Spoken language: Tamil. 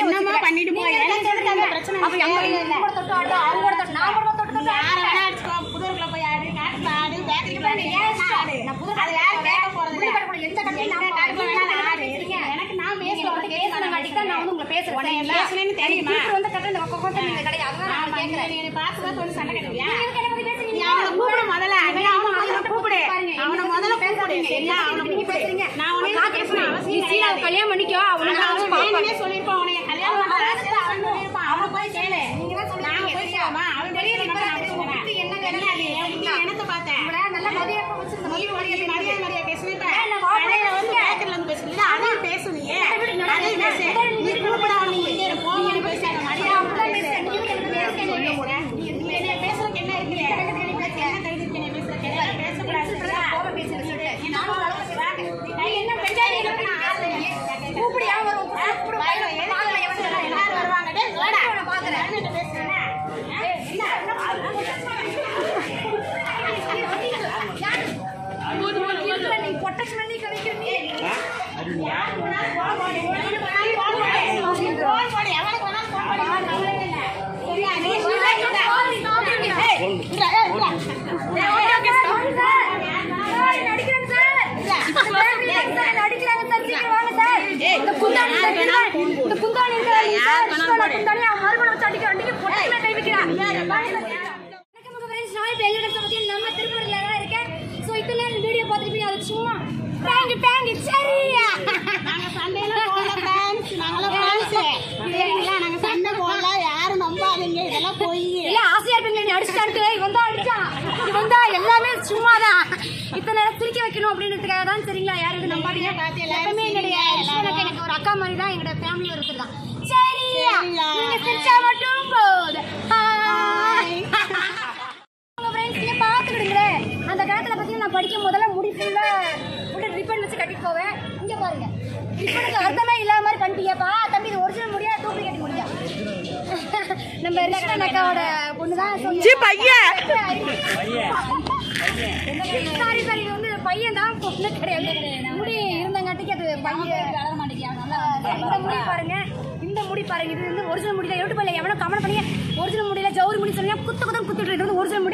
என்னம்மா பண்ணிட்டு போ, எனக்கு எதுக்கு அந்த பிரச்சனை யாரை என்ன பேசுனேன்னு தெரியுமா? ஆமா, நீ என்னை பார்த்து பார்த்து வந்து சண்டை கட்டுவியா? நீ அவனை கூப்பிடு முதல்ல. நீ அவனை முதல்ல கூப்பிடு. அவனை முதல்ல கூப்பிடு. சரியா? அவனை கூப்பிடு. நான் உன்னை எதுவும் பேசணும் அவசியம் கிடையாது. கல்யாணம் பண்ணிக்கோ அவனுக்கு அவன் வேணும்னே சொல்லியிருப்பான், பொட்டஸ் பண்ணி கிடைக்கிற நீ நடிக்கிறேன் சார். நடிக்கிறாங்க சார். சீக்கிரம் வாங்க சார். இந்த குந்தாணி இந்த குந்தாணி இருக்கிறாங்க குந்தாணி மறுபடியும் அடிக்க அடிக்க பொட்டை கை வைக்கிறான். சும்மா பேங்கு பேங்கு சரியா நாங்க சண்டையெல்லாம் போடல friends. நாங்கெல்லாம் friends. சரிங்களா? நாங்க சண்டை போடல. யாரும் நம்பாதீங்க. இதெல்லாம் பொய். இல்ல ஆசையா இருப்பீங்க நீ அடிச்சுட்டான்ட்டு இவன் தான் அடிச்சான் இவன் தான் எல்லாமே சும்மாதான் இத்தனை நேரம் சிரிக்க வைக்கணும் அப்படின்றதுக்காக தான் சரிங்களா யாரும் இது நம்பாதீங்க எப்பவுமே என்னுடைய எனக்கு ஒரு அக்கா மாதிரி தான் எங்களோட ஃபேமிலி ஒருத்தர் தான் சரியா. நீங்க சிரிச்சா மட்டும் போது உங்க ஃப்ரெண்ட்ஸ் நீங்க பாத்துக்கிடுங்களேன் அந்த காலத்துல பாத்தீங்கன்னா நான் படிக்கும் போதெல்லாம் ரிப்பனுக்கு அர்த்தமே இல்லாம மாதிரி பண்ணிட்டீங்கப்பா தம்பி இது ஒரிஜினல் முடியா டூப்ளிகேட் முடியா? நம்ம ரிஷன் அக்காவோட பொண்ணு தான் சாரி சாரி இது வந்து பையன் தான் பொண்ணு கிடையாது. முடி இருந்தங்காட்டிக்கு அது பையன். வளர முடி பாருங்க. இந்த முடி பாருங்க. இது வந்து ஒரிஜினல் முடியல யூடியூப்ல எவனோ கமெண்ட் பண்ணி ஒரிஜினல் முடியல ஜவுரி முடி சொன்னீங்க குத்து குத்து குத்துட்டு இது வந்து ஒரிஜினல்